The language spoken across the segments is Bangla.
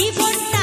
জীবনটা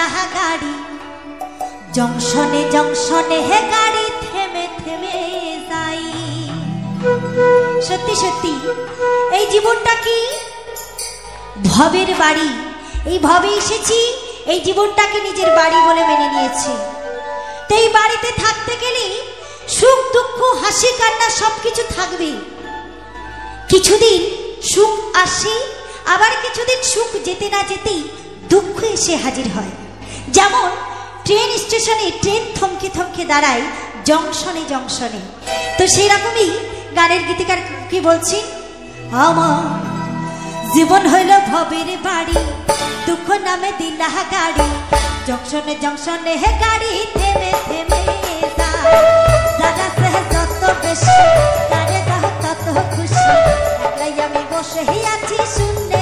লাহা গাড়ি। জংশনে জংশনে হে গাড়ি থেমে থেমে যাই সত্যি সত্যি, এই জীবনটা কি? ভবের বাড়ি। এই ভবে এসেছি, এই জীবনটাকে নিজের বাড়ি বলে মেনে নিয়েছি। তো এই বাড়িতে থাকতে গেলে সুখ, দুঃখ, হাসি, কান্না সব কিছু থাকবে। কিছুদিন সুখ আসে, আবার কিছুদিন সুখ যেতে না যেতেই দুঃখ এসে হাজির হয়। যেমন, ট্রেন স্টেশনে ট্রেন থমকে থমকে দাঁড়ায় জংশনে জংশনে। তো সেই রকমই গানের গীতিকার কি বলছি? আমার জীবন হইল ভবের বাড়ি, দুঃখ নামে দিলাহ গাড়ি, জংশনে জংশনে হে গাড়ি থেমে থেমে দাদা, সে যত বেশি তত খুশি আমি বসে আছি শুনে।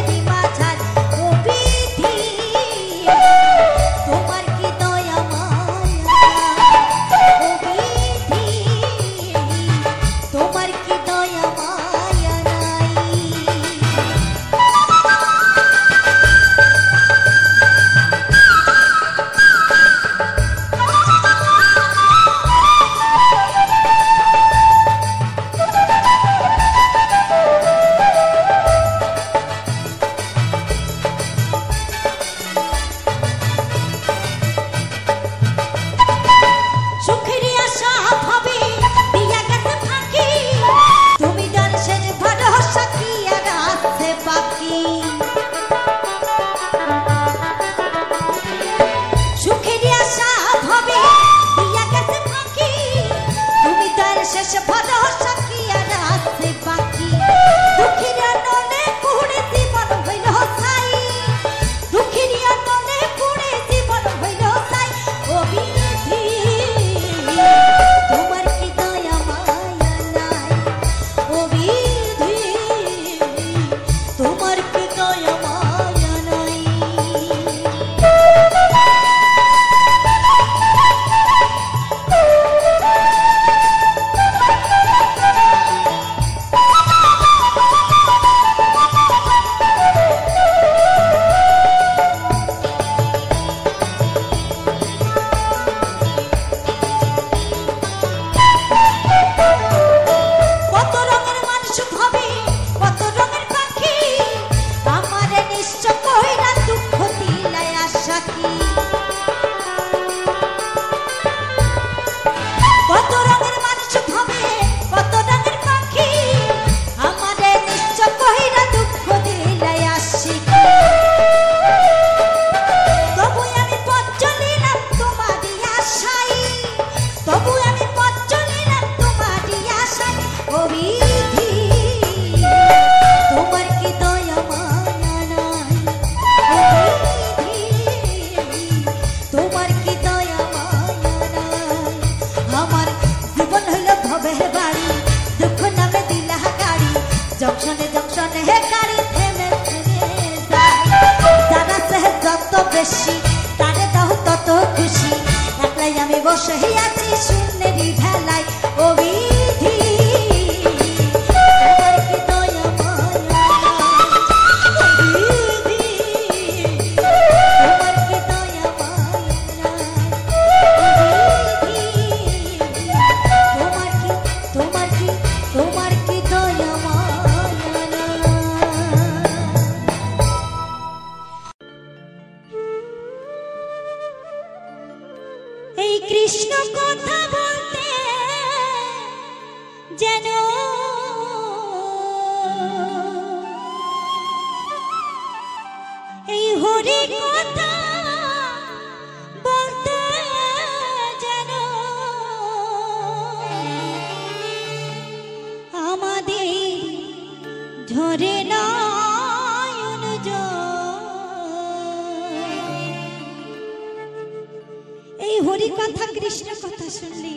কথা কৃষ্ণ কথা শুনলে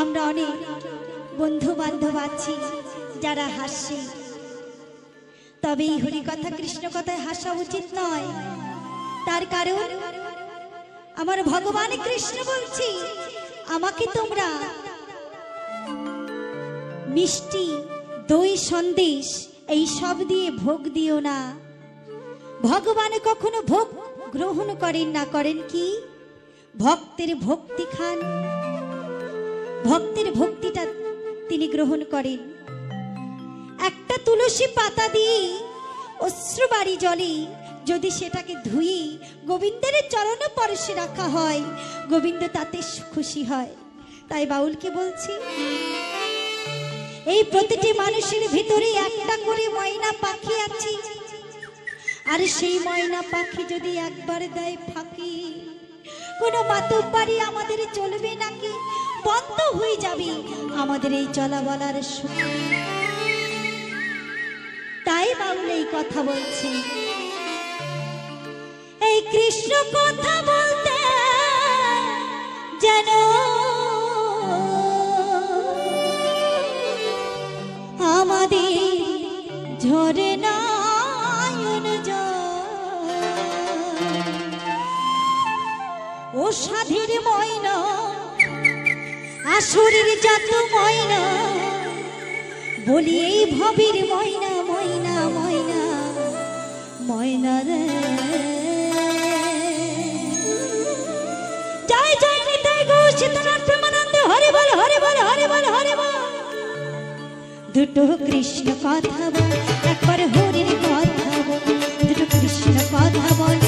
আমরা অনেক বন্ধু বান্ধব আছি যারা হাসি। তবে এই হরি কথা কৃষ্ণ কথায় হাসা উচিত নয়। তার কারণ, আমার ভগবান কৃষ্ণ বলছি, আমাকে তোমরা মিষ্টি, দই সন্দেশ এই সব দিয়ে ভোগ দিও না। ভগবান কখনো ভোগ গ্রহণ করেন না, করেন কি? ভক্তের ভক্তি খান। ভক্তের ভক্তিটা তিনি গ্রহণ করেন। একটা তুলসী পাতা দিয়ে অশ্রুবাড়ি জলে যদি সেটাকে ধুই গোবিন্দের চরণ পরশে রাখা হয়, গোবিন্দ তাতে খুশি হয়। তাই বাউলকে বলছি, এই প্রতিটি মানুষের ভিতরে একটা করে ময়না পাখি আছে। আর সেই ময়না পাখি যদি একবার দেয় ফাঁকি কোনো মাতব্বাড়ি আমাদের চলবে নাকি? বন্ধ হয়ে যাবে আমাদের এই চলা বলার তাই বাউল এই কথা বলছে। এই কৃষ্ণ কথা বলতে যেন আমাদের ঝরে নয়ন সাধীর ময়না, আসুরের জাত ময়না বলি এই ভবির ময়না ময়না ময়না ময়না রে। জয় জয় নিতাই গো শীতনাথ প্রেমানন্দ, হরে বল হরে বল হরে বল হরে বল। দুটো কৃষ্ণ কথা বল, একবার হরির কথা বল, দুটো কৃষ্ণ কথা বল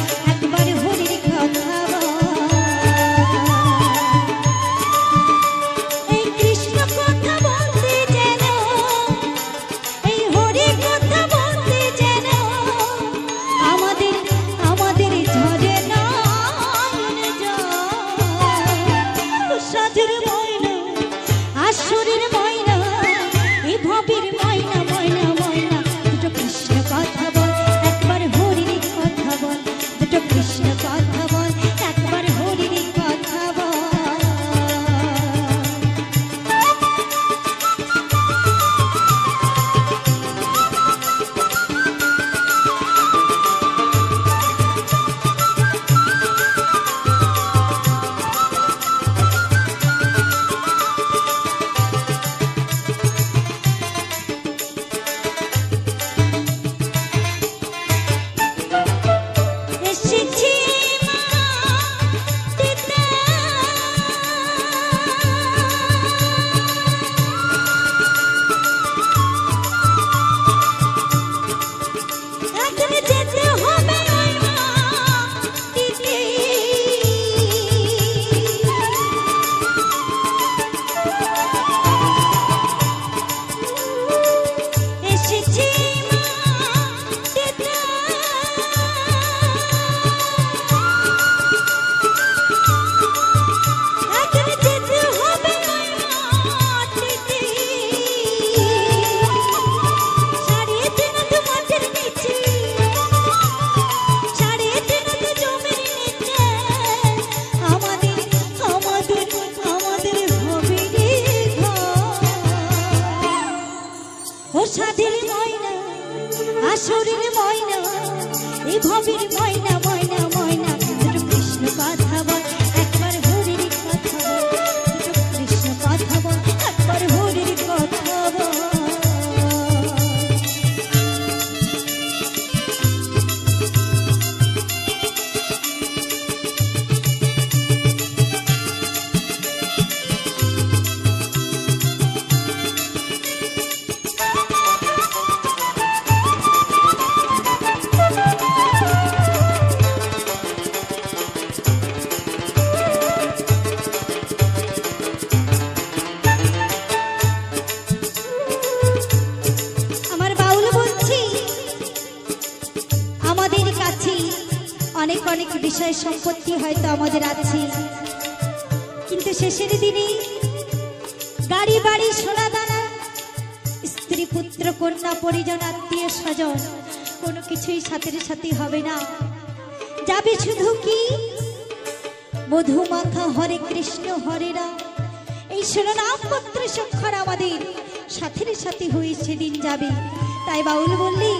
কিছুই হয়তো আমাদের আছে। কিন্তু শেষের দিনে গাড়ি, বাড়ি, সোনা দানা, স্ত্রী, পুত্র, কন্যা, পরিজন, আত্মীয়, স্বজন, কোনো কিছুই সাথের সাথে হবে না। যাবে শুধু কি? মধুমাখা হরে কৃষ্ণ, হরে রাম। এই শিরোনাম পত্র সক্ষর আমাদের সাথের সাথে হয়ে সেদিন যাবে। তাই বাউল বললি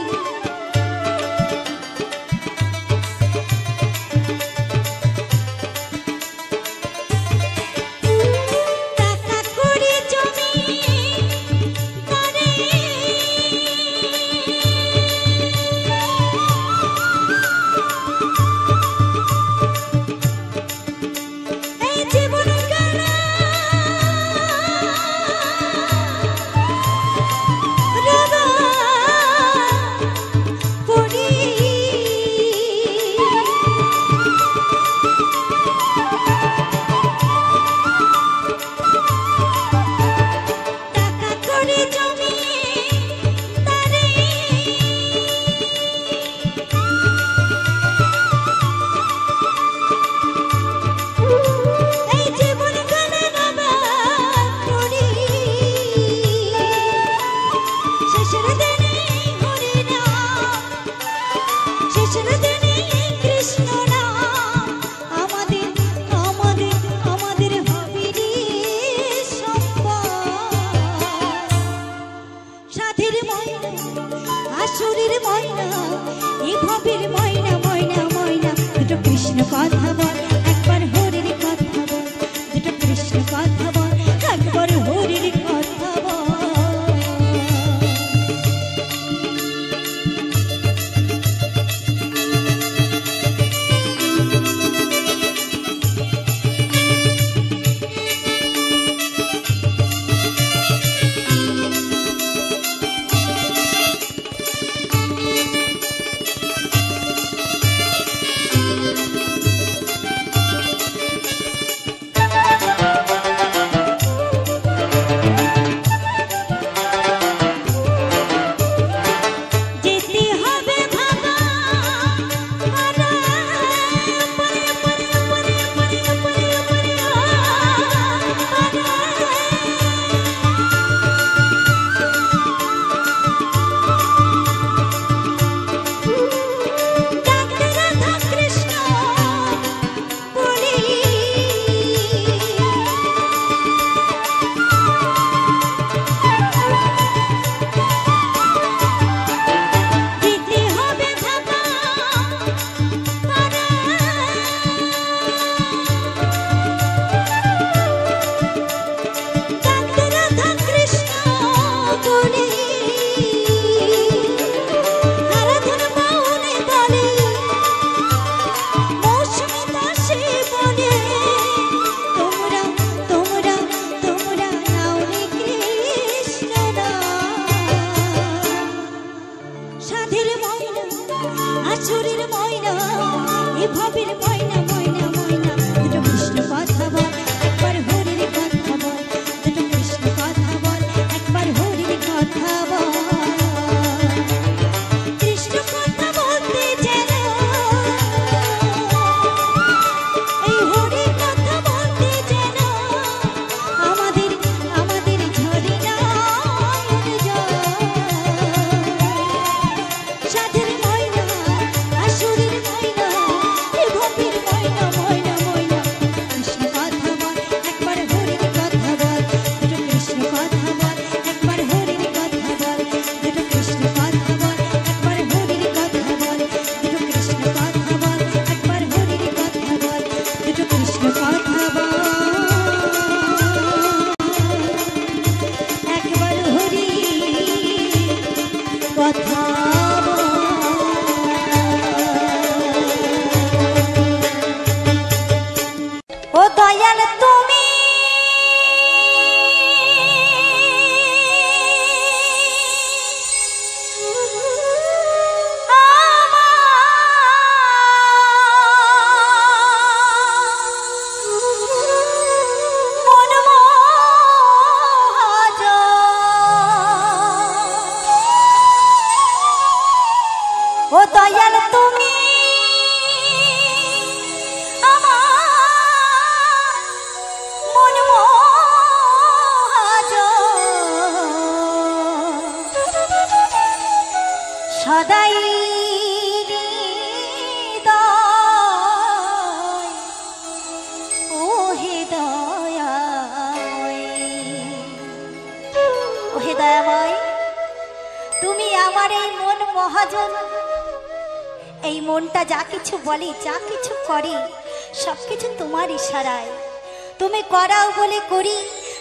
করি,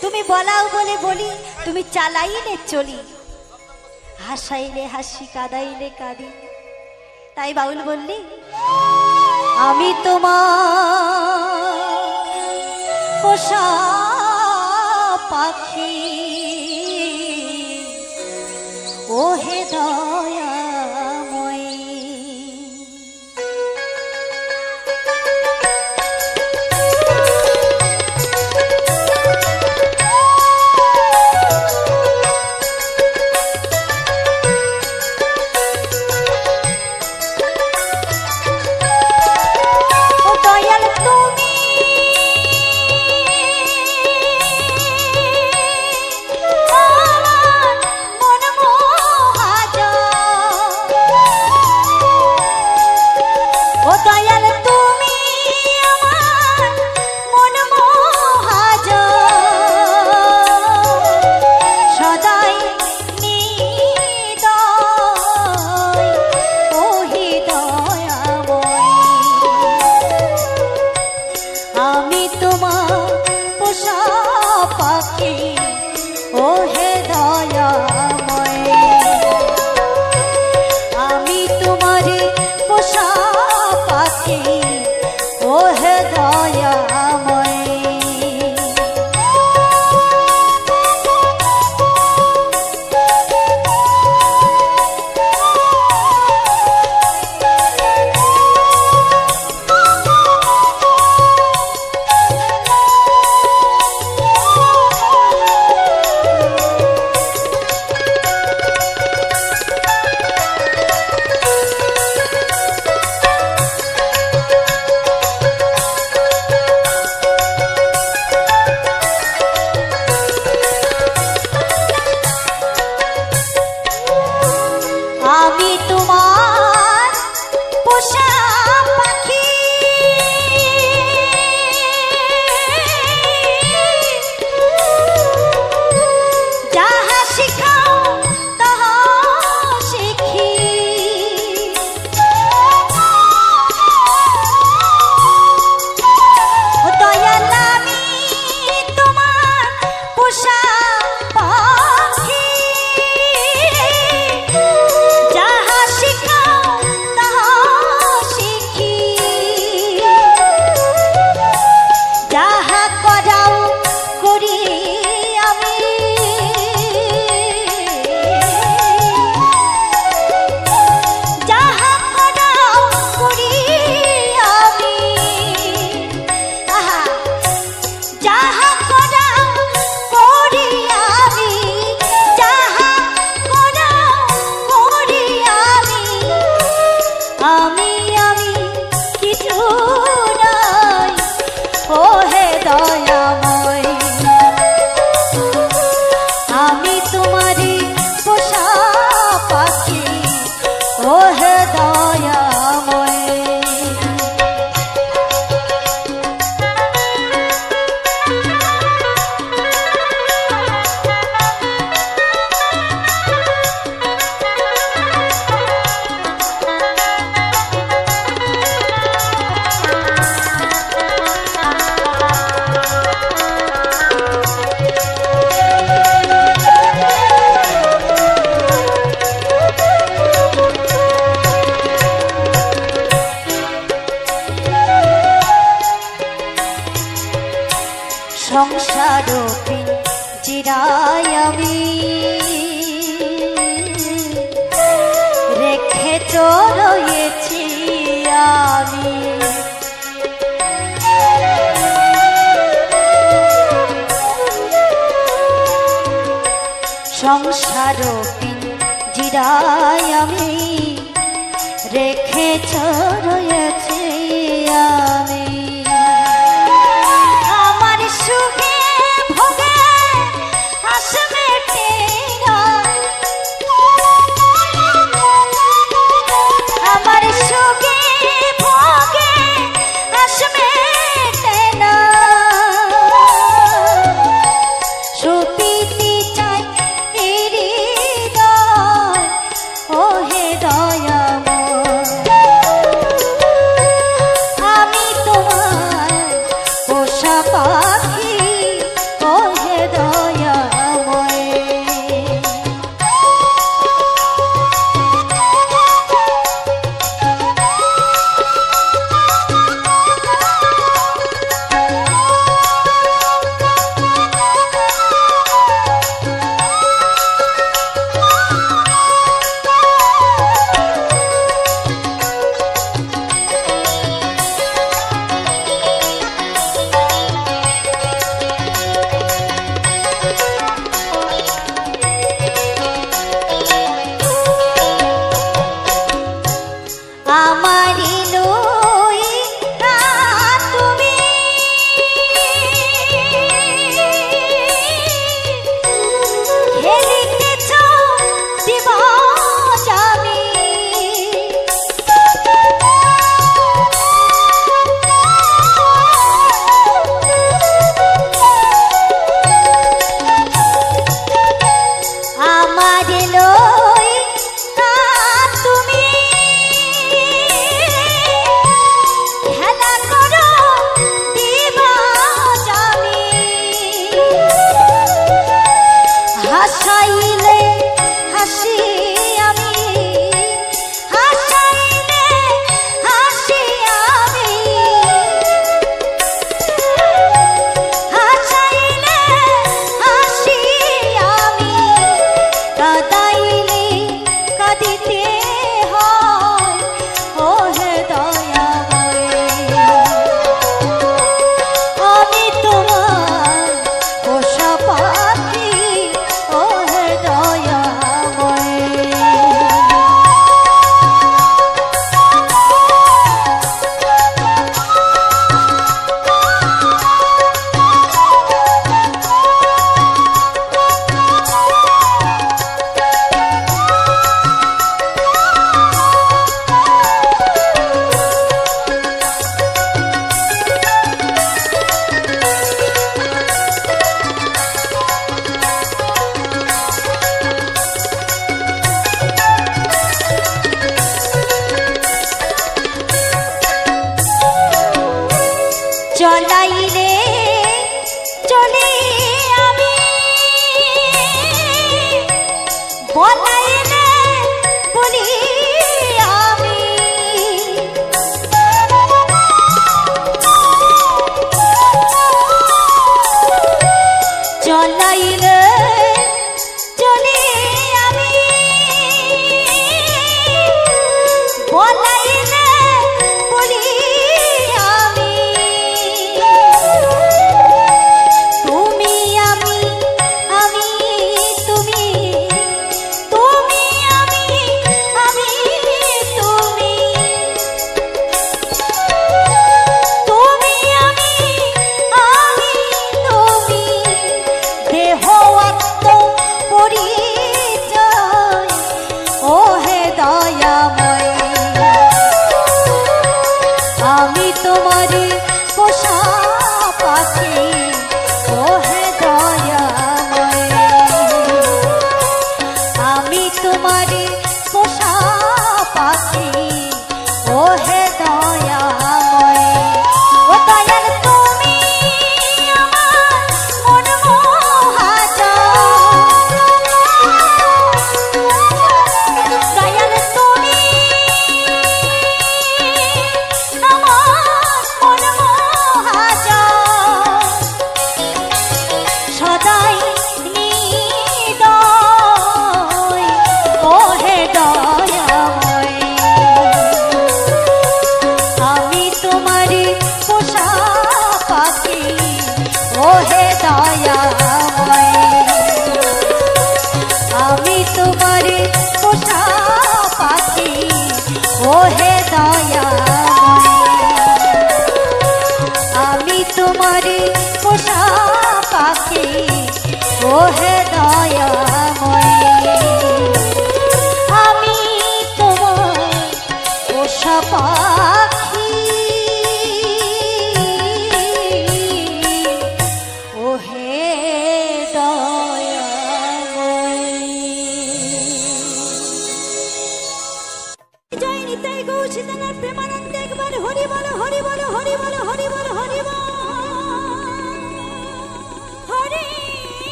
তুমি বলাও বলে বলি, তুমি চালাইলে চলি। হাসাইলে হাসি, কাদাইলে কাঁদি। তাই বাউল বললি, আমি তোমার পোষা পাখি। ওহে দা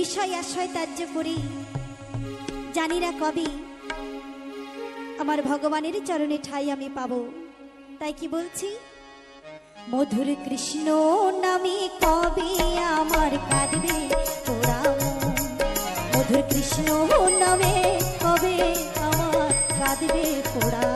বিষয় আশয় ত্যায্য করি। জানি না কবি আমার ভগবানের চরণে ঠাই আমি পাব। তাই কি বলছি? মধুর কৃষ্ণ নামে কবি আমার কাঁদবে মধুর কৃষ্ণ নামে কবে আমার কাঁদবে পোড়া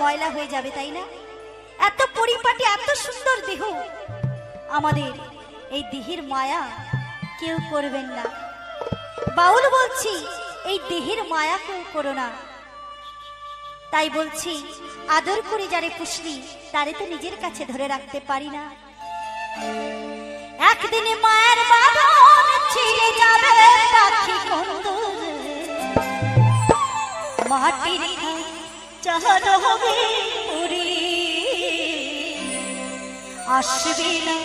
ময়লা হয়ে যাবে, তাই না? এত পরিপাটি, এত সুন্দর দেহ। আমাদের এই দেহের মায়া কেউ করবেন না। বাউল বলছি, এই দেহের মায়া কেউ করো না। তাই বলছি, আদর করে যারে পুষলি তারে তো নিজের কাছে ধরে রাখতে পারি না। একদিন মায়ের বাঁধন ছিঁড়ে যাবে মাটির চাহাত হবে পুরি। আসবি না